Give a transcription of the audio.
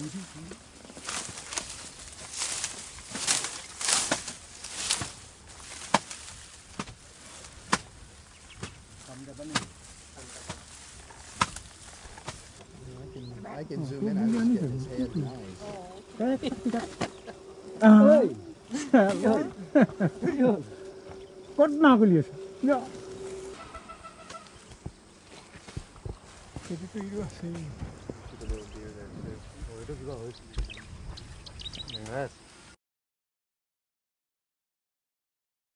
I can zoom in. I was getting his head nice. What now will you say? Yeah deer there too.